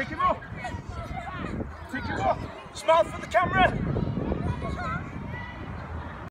Pick him up. Pick him up. Smile for the camera.